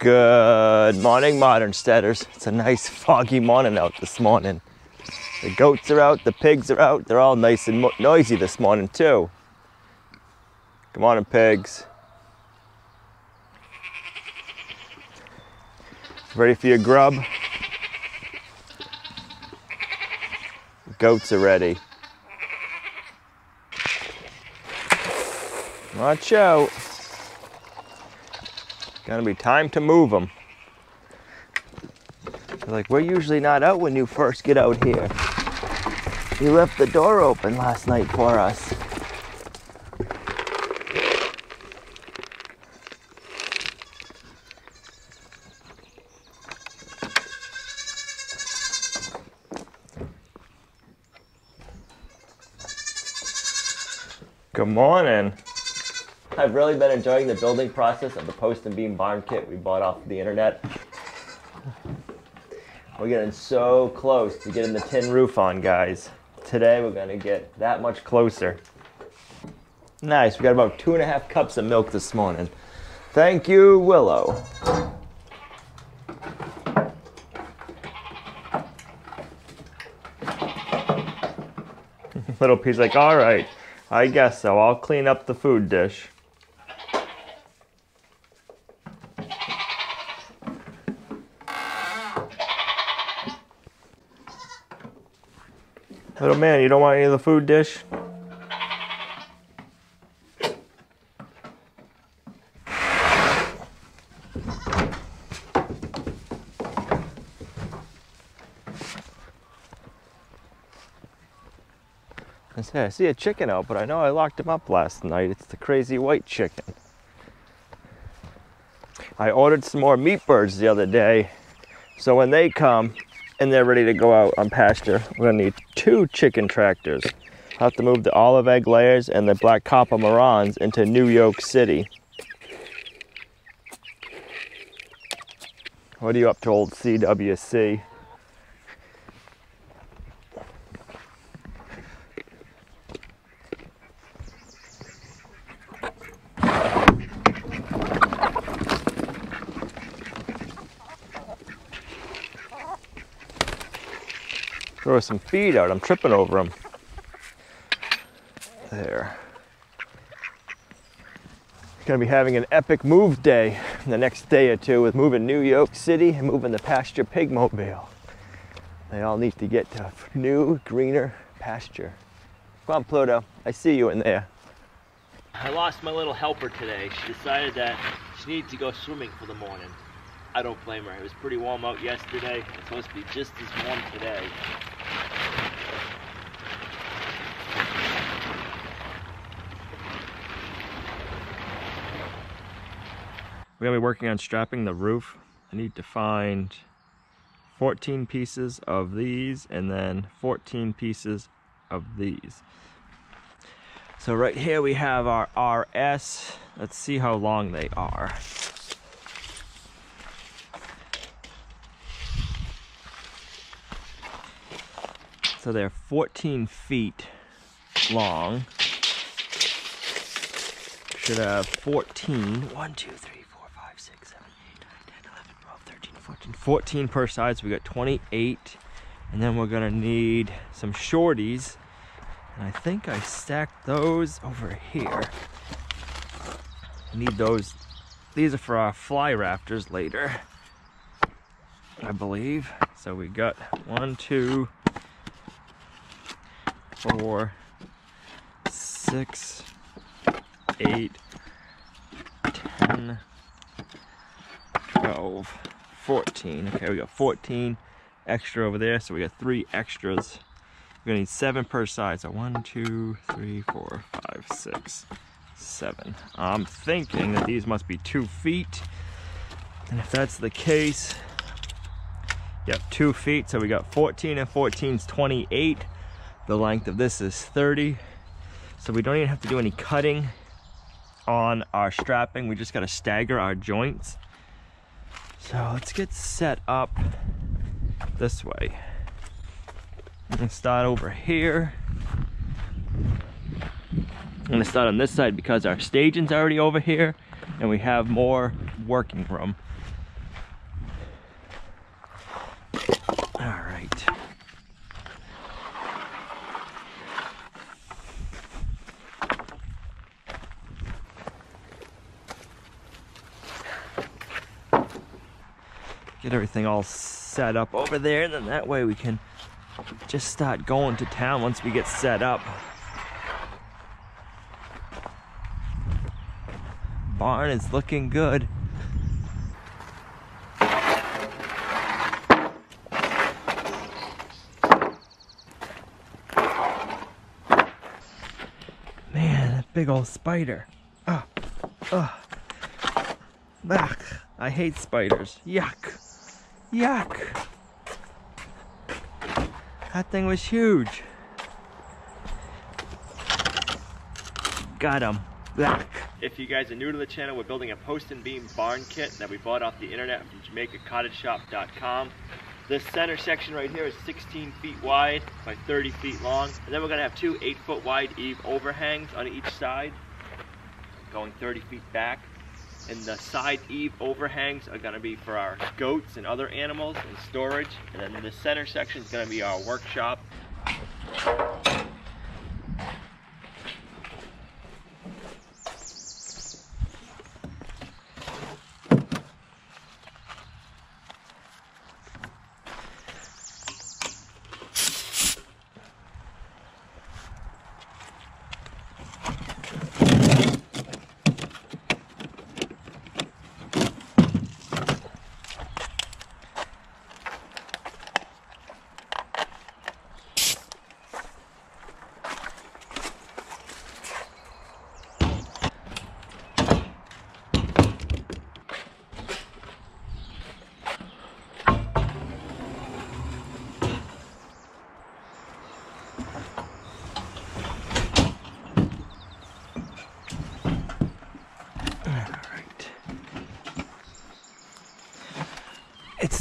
Good morning, modern steaders. It's a nice foggy morning out this morning. The goats are out, the pigs are out. They're all nice and noisy this morning, too. Good morning, pigs. Ready for your grub? Goats are ready. Watch out. Gonna be time to move them. Like, we're usually not out when you first get out here. You left the door open last night for us. Good morning. I've really been enjoying the building process of the post and beam barn kit we bought off the internet. We're getting so close to getting the tin roof on, guys. Today we're gonna get that much closer. Nice, we got about two and a half cups of milk this morning. Thank you, Willow. Little piece like, all right, I guess so. I'll clean up the food dish. Little man, you don't want any of the food dish? I I see a chicken out, but I know I locked him up last night. It's the crazy white chicken. I ordered some more meat birds the other day. So when they come and they're ready to go out on pasture, we're gonna need two chicken tractors. I'll have to move the olive egg layers and the black copper Marans into New York City. What are you up to, old CWC? Throw some feed out. I'm tripping over them. There. Gonna be having an epic move day the next day or two with moving New York City and moving the pasture pig mobile. They all need to get to new, greener pasture. Come on, Pluto. I see you in there. I lost my little helper today. She decided that she needed to go swimming for the morning. I don't blame her. It was pretty warm out yesterday. It's supposed to be just as warm today. We're gonna be working on strapping the roof. I need to find 14 pieces of these and then 14 pieces of these. So right here we have our RS. Let's see how long they are. So they're 14 feet long. Should have 14. 1, 2, 3, 4, 5, 6, 7, 8, 9, 10, 11, 12, 13, 14. 14 per side, so we got 28. And then we're gonna need some shorties. And I think I stacked those over here. Need those. These are for our fly rafters later, I believe. So we got one, two, four, six, eight, ten, twelve, fourteen. Okay, we got 14 extra over there, so we got three extras. We're gonna need seven per side. So one, two, three, four, five, six, seven. I'm thinking that these must be two feet. And if that's the case, yep, two feet. So we got 14 and 14 is 28. The length of this is 30. So we don't even have to do any cutting on our strapping. We just gotta stagger our joints. So let's get set up this way. I'm gonna start over here. I'm gonna start on this side because our staging's already over here and we have more working room. All right. Get everything all set up over there, and then that way we can just start going to town once we get set up. Barn is looking good. Man, that big old spider. Oh, oh. Ugh. I hate spiders. Yuck. Yuck. That thing was huge. Got him. If you guys are new to the channel, we're building a post and beam barn kit that we bought off the internet from JamaicaCottageshop.com. This center section right here is 16 feet wide by 30 feet long. And then we're gonna have two eight foot wide eave overhangs on each side, going 30 feet back. And the side eave overhangs are gonna be for our goats and other animals and storage. And then the center section is gonna be our workshop.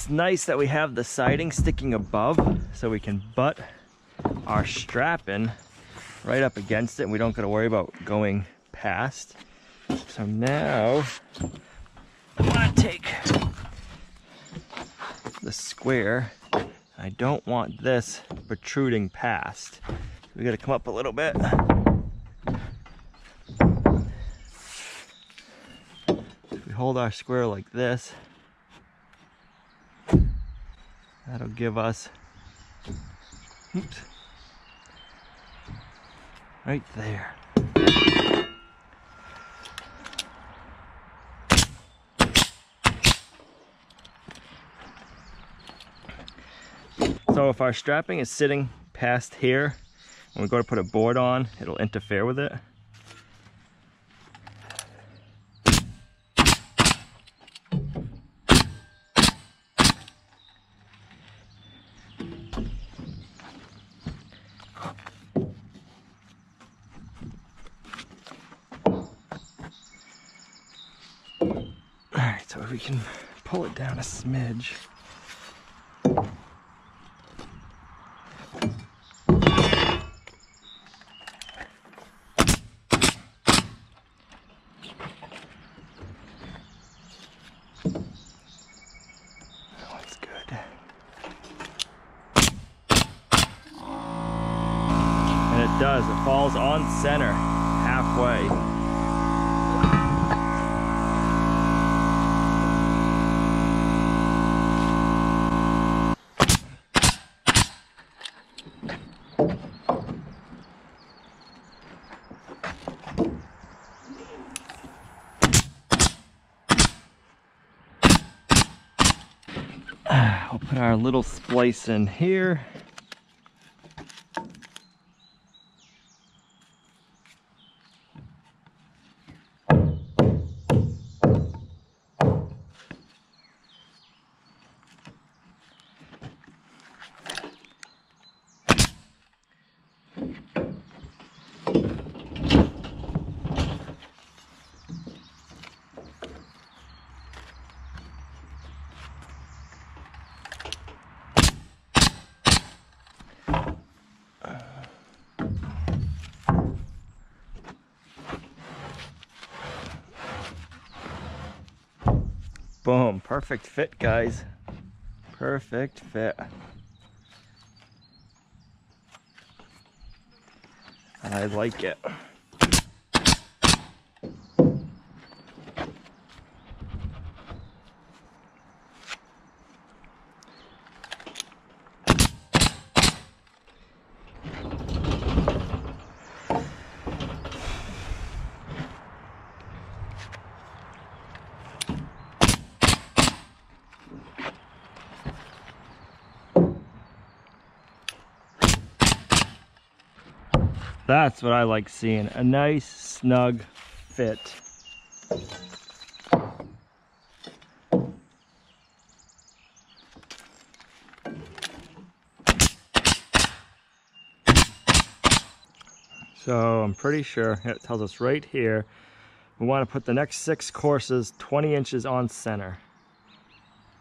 It's nice that we have the siding sticking above so we can butt our strap in right up against it and we don't got to worry about going past. So now I'm gonna take the square. I don't want this protruding past. We gotta come up a little bit. If we hold our square like this, That'll give us, oops, right there. So if our strapping is sitting past here, when we go to put a board on, it'll interfere with it. So if we can pull it down a smidge. That's. And it does, it falls on center halfway. I'll put our little splice in here. perfect fit, guys. Perfect fit. I like it. That's what I like seeing. A nice, snug fit. So I'm pretty sure it tells us right here, we want to put the next six courses 20 inches on center.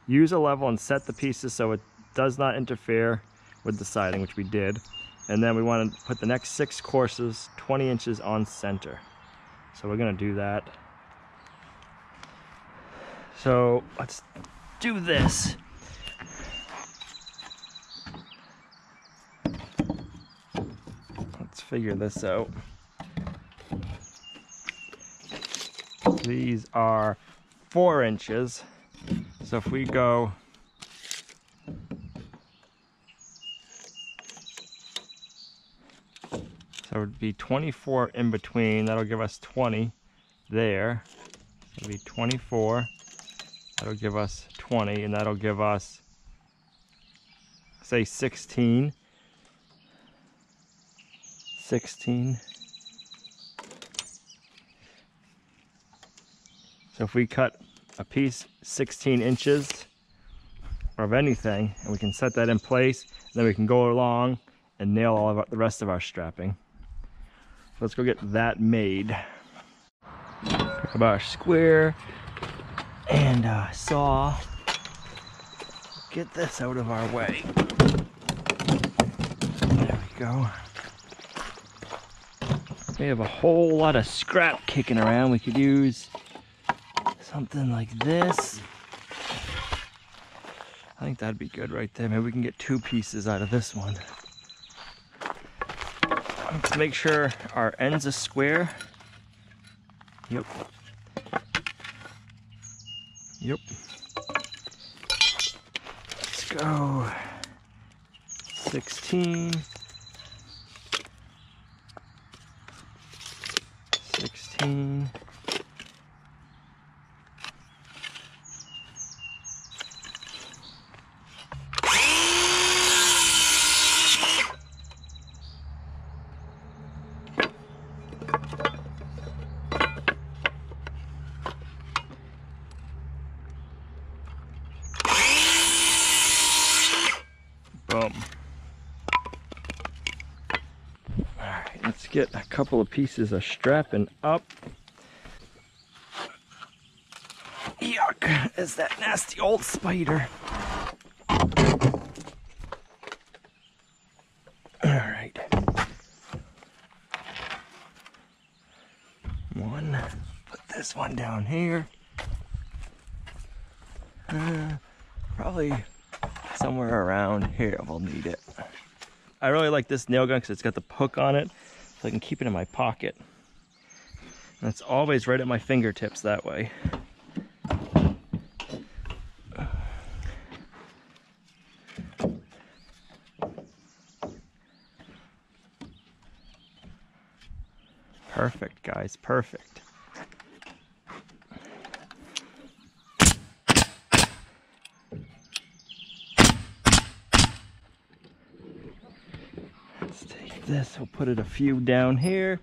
Use a level and set the pieces so it does not interfere with the siding, which we did. And then we want to put the next six courses 20 inches on center. So we're gonna do that. So let's do this. Let's figure this out. These are four inches. So if we go It would be 24 in between. That'll give us 20 there. So it'll be 24. That'll give us 20, and that'll give us, say, 16. 16. So if we cut a piece 16 inches of anything, and we can set that in place, then we can go along and nail all of our, the rest of our strapping. Let's go get that made. Up our square and uh, saw. Get this out of our way. There we go. We have a whole lot of scrap kicking around. We could use something like this. I think that'd be good right there. Maybe we can get two pieces out of this one to make sure our ends are square. Yep. Yep. Let's go. 16. 16. Boom. Alright, let's get a couple of pieces of strapping up. Yuck, is that nasty old spider. Alright. One, put this one down here. Uh, probably somewhere around here we'll need it. I really like this nail gun because it's got the hook on it so I can keep it in my pocket. And it's always right at my fingertips that way. Perfect, guys, perfect. This. We'll put it a few down here.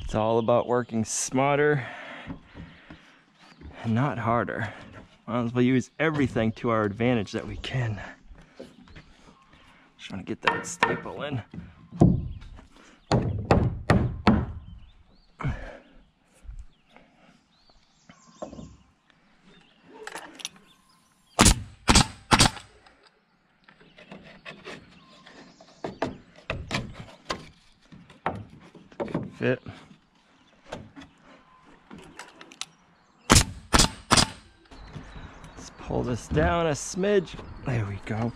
It's all about working smarter and not harder. Might as well use everything to our advantage that we can. Get that staple in. fit. Let's pull this down a smidge. There we go.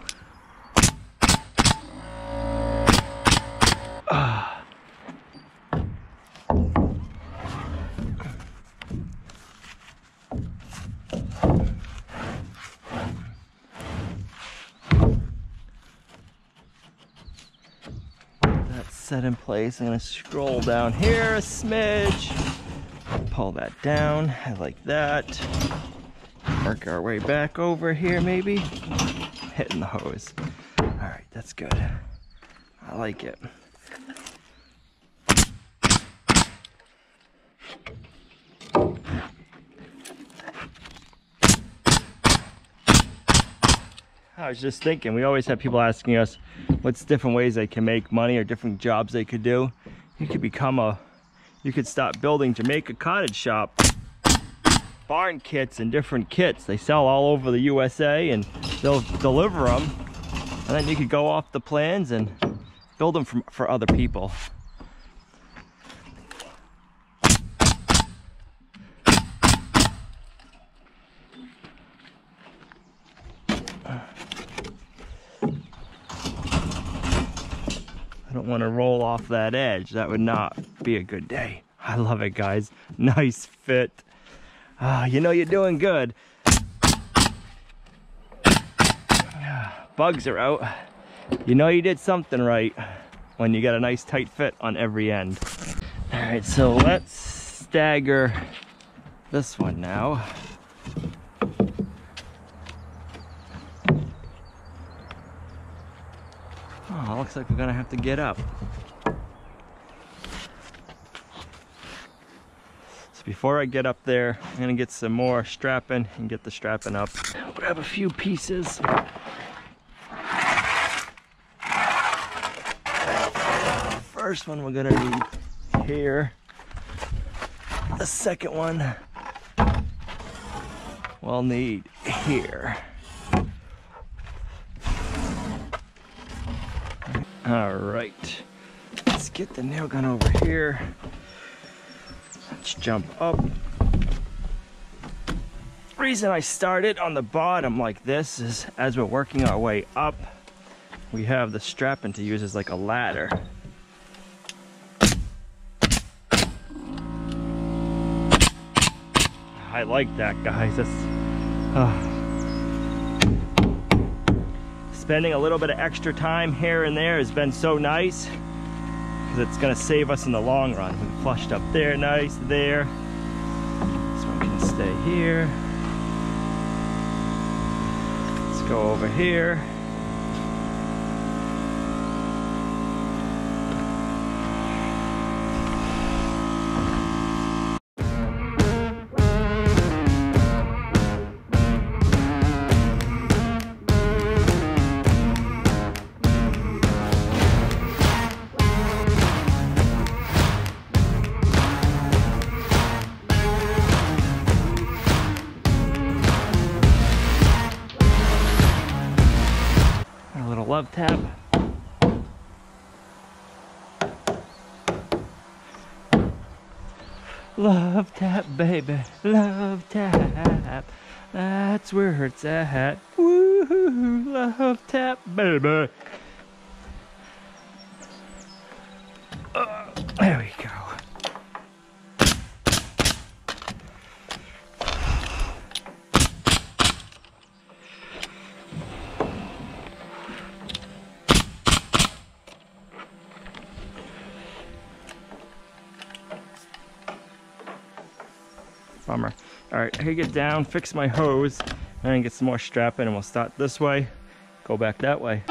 Set in place. I'm gonna scroll down here a smidge. Pull that down. I like that. Work our way back over here, maybe. Hitting the hose. All right, that's good. I like it. I was just thinking, we always have people asking us what's different ways they can make money or different jobs they could do. You could become a, you could start building Jamaica cottage shop, barn kits and different kits. They sell all over the USA and they'll deliver them. And then you could go off the plans and build them from, for other people. Don't want to roll off that edge. That would not be a good day. I love it, guys. Nice fit. Ah, you know you're doing good. Bugs are out. You know you did something right when you got a nice tight fit on every end. All right, so let's stagger this one now. Looks like we're gonna have to get up. So before I get up there, I'm gonna get some more strapping and get the strapping up. Grab a few pieces. First one we're gonna need here. The second one we'll need here. All right, let's get the nail gun over here. Let's jump up. Reason I started on the bottom like this is as we're working our way up, we have the strapping to use as like a ladder. I like that, guys. That's, uh, spending a little bit of extra time here and there has been so nice because it's going to save us in the long run. We flushed up there, nice there. This one can stay here. Let's go over here. Love tap, baby, love tap. That's where it's at. Woohoo, love tap, baby. Uh, there we go. All right, I can get down, fix my hose, and get some more strapping, and we'll start this way, go back that way.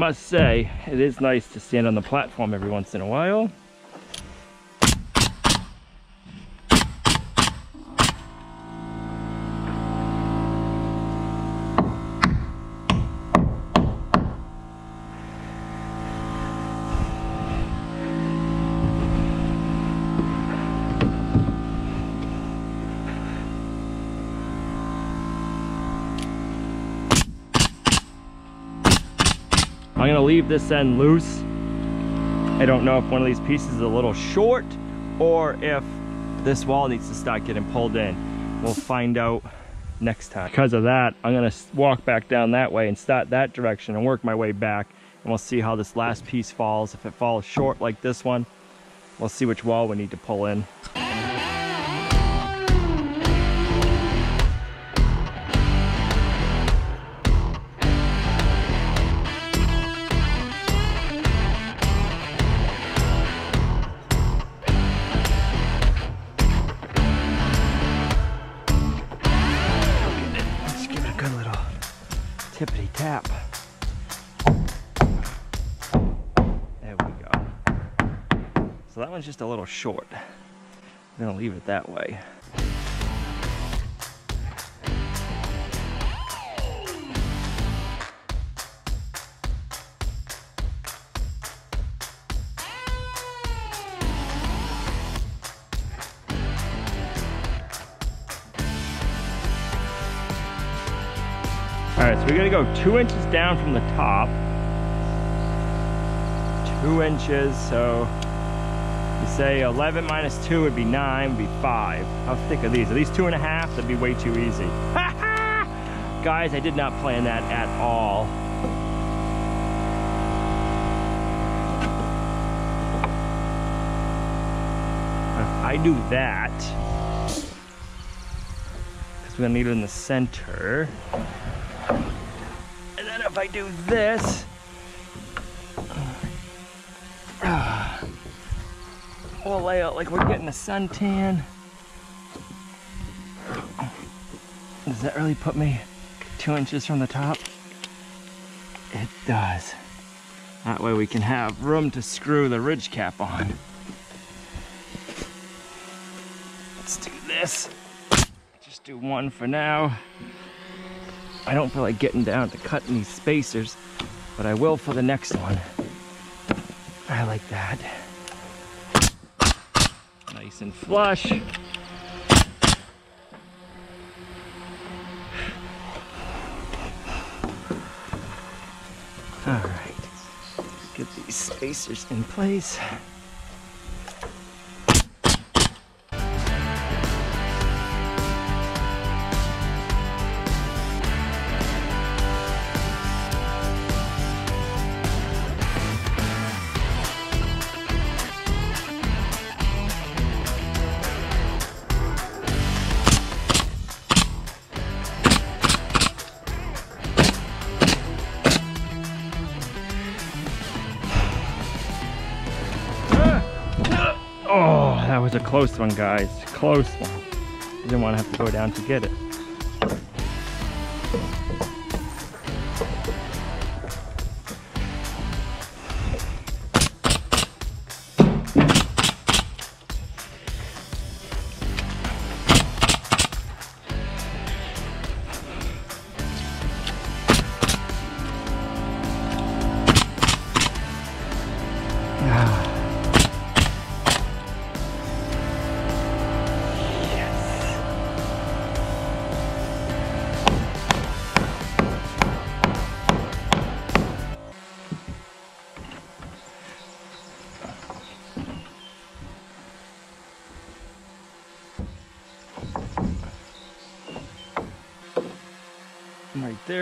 Must say, it is nice to stand on the platform every once in a while. I'm gonna leave this end loose. I don't know if one of these pieces is a little short or if this wall needs to start getting pulled in. We'll find out next time. Because of that, I'm gonna walk back down that way and start that direction and work my way back. And we'll see how this last piece falls. If it falls short like this one, we'll see which wall we need to pull in. Just a little short. I'm gonna leave it that way. All right, so we're gonna go two inches down from the top. Two inches, so say 11 minus two would be nine, would be five. How thick are these? Are these two and a half? That'd be way too easy. Guys, I did not plan that at all. I do that, because we're gonna need it in the center. And then if I do this, we'll out like we're getting a suntan. Does that really put me two inches from the top? It does. That way we can have room to screw the ridge cap on. Let's do this. Just do one for now. I don't feel like getting down to cutting these spacers, but I will for the next one. I like that. Nice and flush. All right, get these spacers in place. Was a close one, guys. Close one. Didn't want to have to go down to get it.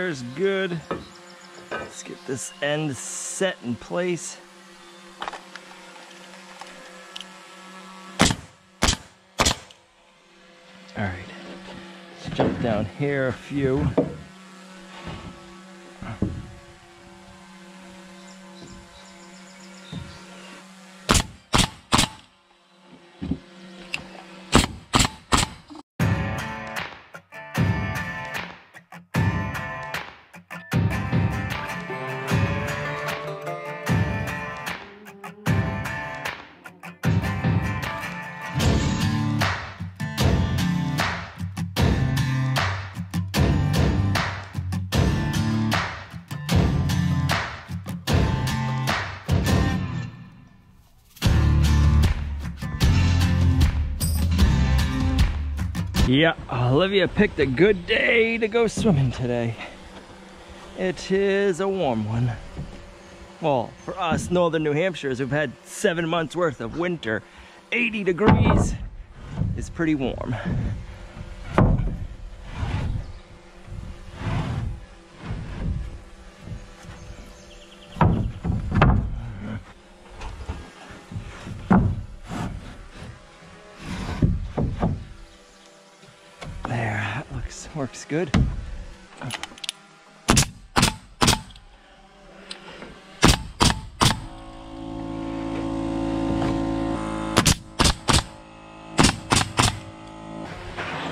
There's good. Let's get this end set in place. All right, let's jump down here a few. Yeah, Olivia picked a good day to go swimming today. It is a warm one. well, for us northern New Hampshire's who've had seven months worth of winter, 80 degrees is pretty warm. Looks good.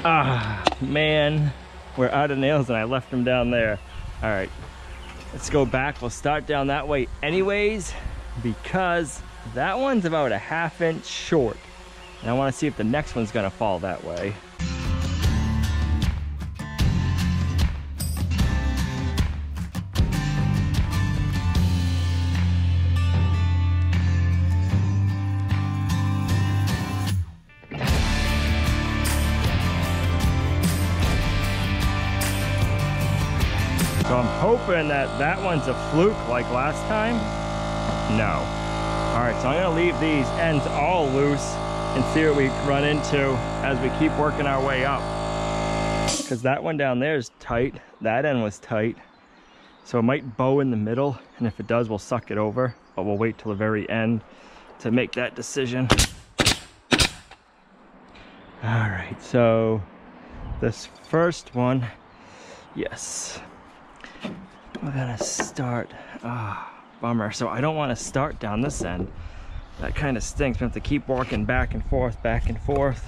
Ah, man, we're out of nails and I left them down there. All right, let's go back. We'll start down that way anyways, because that one's about a half inch short. And I wanna see if the next one's gonna fall that way. Hoping that that one's a fluke like last time. No. All right, so I'm gonna leave these ends all loose and see what we run into as we keep working our way up. Because that one down there is tight. That end was tight. So it might bow in the middle, and if it does, we'll suck it over. But we'll wait till the very end to make that decision. All right, so this first one, yes, we're gonna start, ah, bummer. So I don't wanna start down this end. That kind of stinks. We have to keep walking back and forth, back and forth.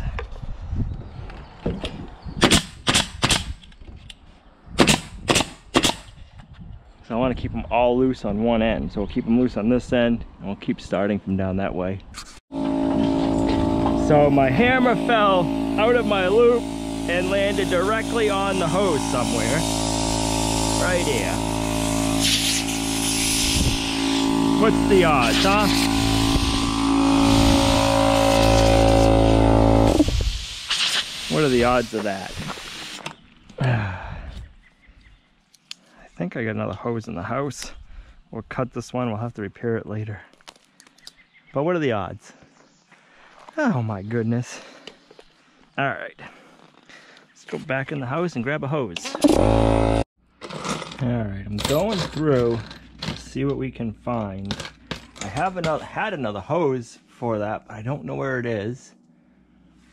So I wanna keep them all loose on one end. So we'll keep them loose on this end and we'll keep starting from down that way. So my hammer fell out of my loop and landed directly on the hose somewhere. Right here. What's the odds, huh? What are the odds of that? I think I got another hose in the house. We'll cut this one, we'll have to repair it later. But what are the odds? Oh my goodness. All right, let's go back in the house and grab a hose. All right, I'm going through see what we can find. I have another, had another hose for that, but I don't know where it is.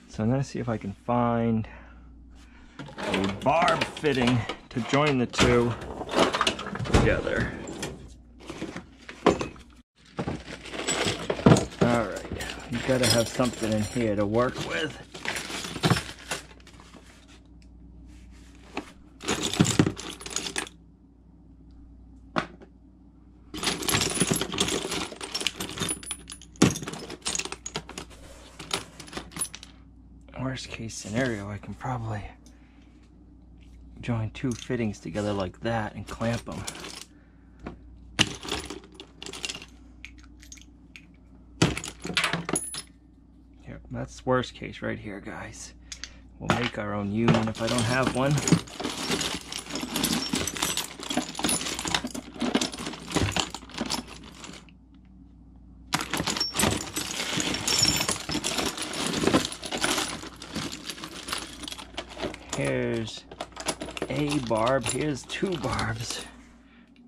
So I'm gonna see if I can find a barb fitting to join the two together. All right, you gotta have something in here to work with. Worst case scenario, I can probably join two fittings together like that and clamp them. Here, that's worst case right here, guys. We'll make our own union if I don't have one. Here's a barb. Here's two barbs.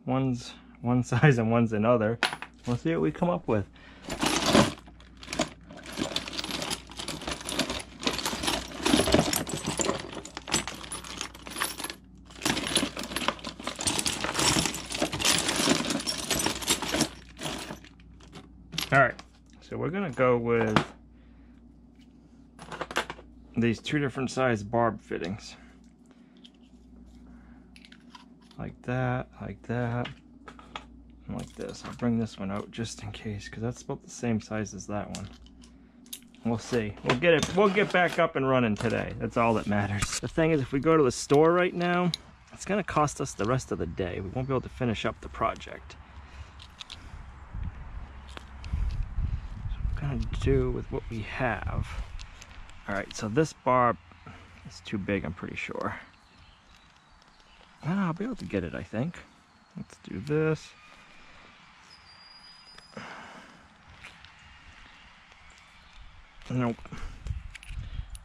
One's one size and one's another. We'll see what we come up with. All right, so we're gonna go with these two different size barb fittings. Like that, like that, like this. I'll bring this one out just in case, because that's about the same size as that one. We'll see. We'll get it. We'll get back up and running today. That's all that matters. The thing is, if we go to the store right now, it's gonna cost us the rest of the day. We won't be able to finish up the project. So what I'm gonna do with what we have. All right, so this bar is too big, I'm pretty sure. Ah, I'll be able to get it, I think. Let's do this. Nope.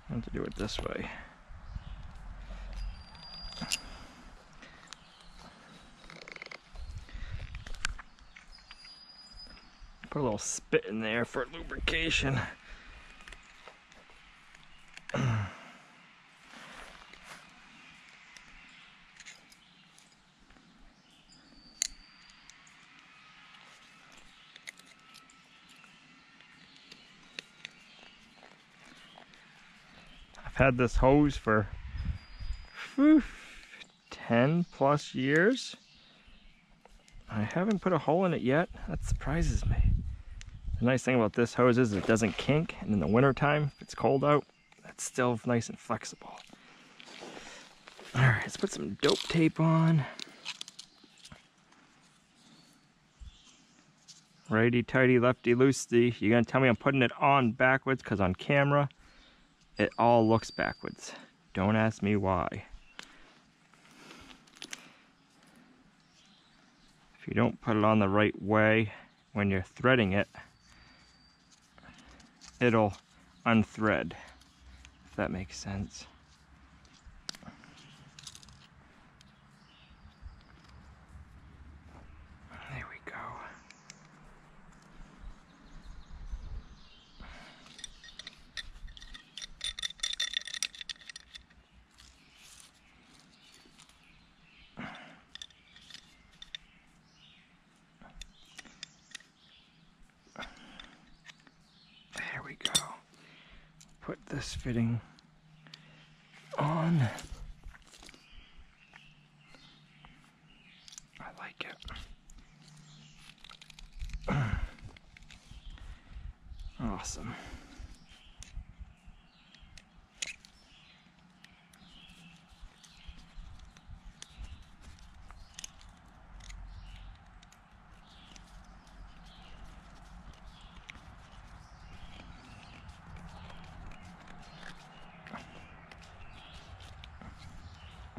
I have to do it this way. Put a little spit in there for lubrication. Had this hose for whew, 10 plus years. I haven't put a hole in it yet. That surprises me. The nice thing about this hose is it doesn't kink, and in the wintertime, if it's cold out, it's still nice and flexible. All right, let's put some dope tape on. Righty tighty, lefty loosey. You're gonna tell me I'm putting it on backwards because on camera, it all looks backwards. Don't ask me why. If you don't put it on the right way when you're threading it, it'll unthread, if that makes sense. There we go. There we go. Put this fitting on. I like it. Awesome.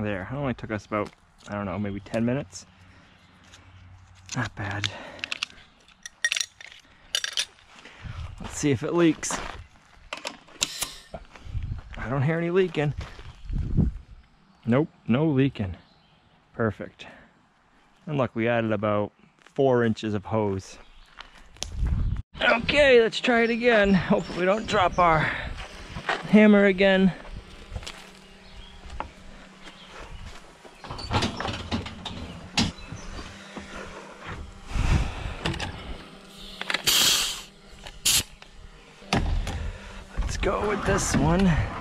There, it only took us about, I don't know, maybe 10 minutes. Not bad. Let's see if it leaks. I don't hear any leaking. Nope, no leaking. Perfect. And look, we added about four inches of hose. Okay, let's try it again. Hopefully we don't drop our hammer again. Let's go with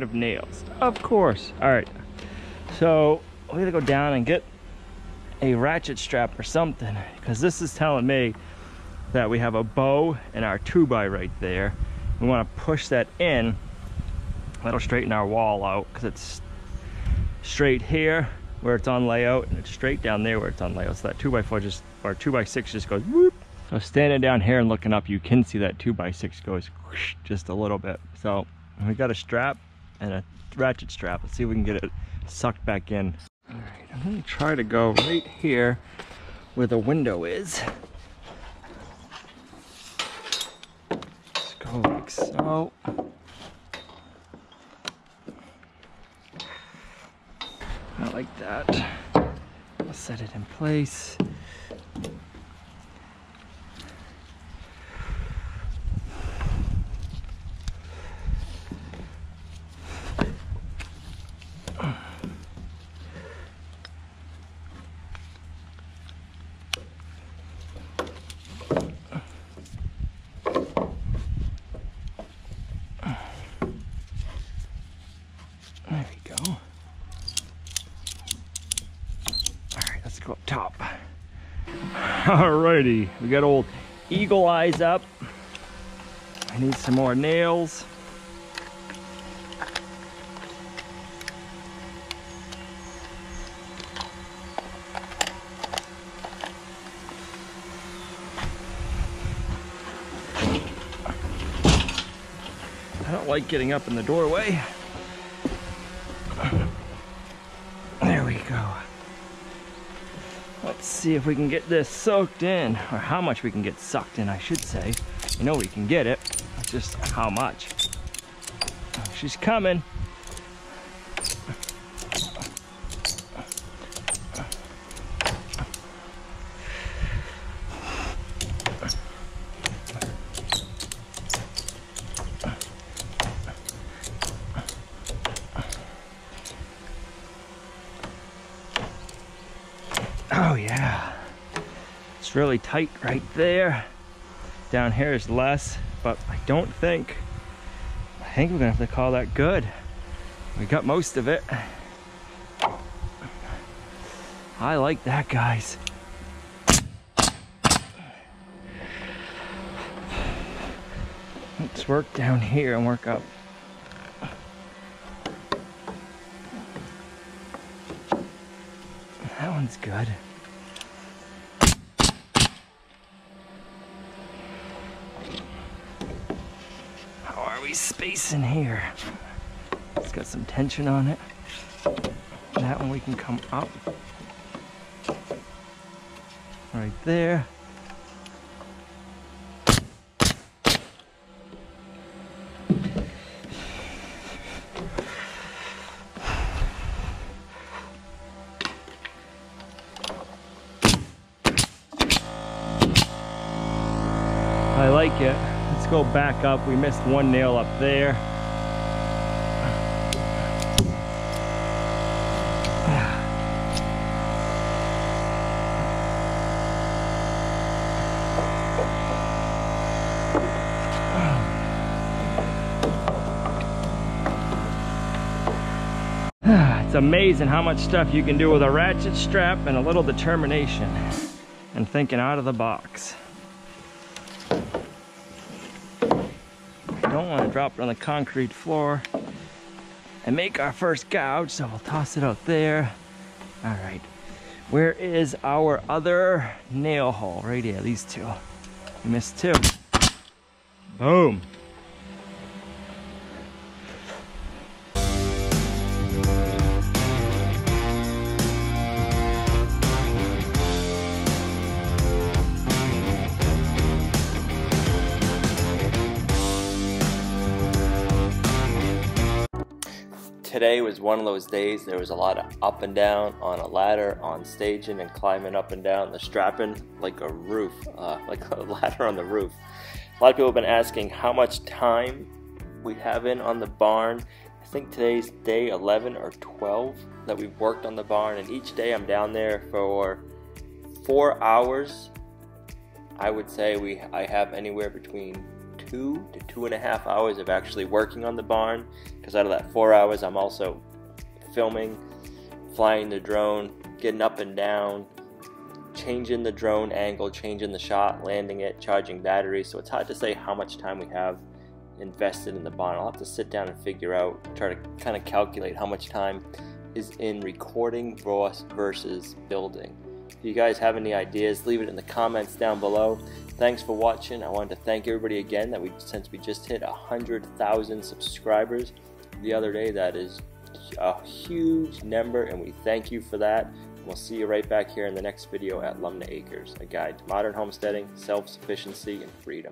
of nails. Of course. All right. So we gotta go down and get a ratchet strap or something because this is telling me that we have a bow and our 2 by right there. We want to push that in. That'll straighten our wall out because it's straight here where it's on layout and it's straight down there where it's on layout. So that 2 by 4 just, or 2 by 6 just goes whoop. So standing down here and looking up, you can see that 2 by 6 goes whoosh, just a little bit. So we got a strap and a ratchet strap. Let's see if we can get it sucked back in. All right, I'm gonna try to go right here where the window is. Just go like so. Not like that. I'll set it in place. top. Alrighty, we got old eagle eyes up. I need some more nails. I don't like getting up in the doorway. There we go. Let's see if we can get this soaked in, or how much we can get sucked in, I should say. You know we can get it, just how much. Oh, she's coming. Oh yeah. It's really tight right there. Down here is less, but I don't think, I think we're gonna have to call that good. We got most of it. I like that, guys. Let's work down here and work up. That one's good. How are spacing here? It's got some tension on it. That one we can come up. Right there. I like it. Go back up. We missed one nail up there. It's amazing how much stuff you can do with a ratchet strap and a little determination and thinking out of the box. Drop it on the concrete floor and make our first gouge, so we'll toss it out there. All right, where is our other nail hole? Right here, these two. We missed two. Boom. Today was one of those days there was a lot of up and down on a ladder on staging and climbing up and down the strapping like a roof uh, like a ladder on the roof. A lot of people have been asking how much time we have in on the barn. I think today's day 11 or 12 that we've worked on the barn and each day i'm down there for four hours. I would say we i have anywhere between two to two and a half hours of actually working on the barn because out of that four hours I'm also filming, flying the drone, getting up and down, changing the drone angle, changing the shot, landing it, charging batteries. So it's hard to say how much time we have invested in the barn. I'll have to sit down and figure out, try to kind of calculate how much time is in recording versus building. If you guys have any ideas, leave it in the comments down below. Thanks for watching. I wanted to thank everybody again that we since we just hit 100,000 subscribers the other day. That is a huge number and we thank you for that. We'll see you right back here in the next video at Lumnah Acres, a guide to modern homesteading, self-sufficiency, and freedom.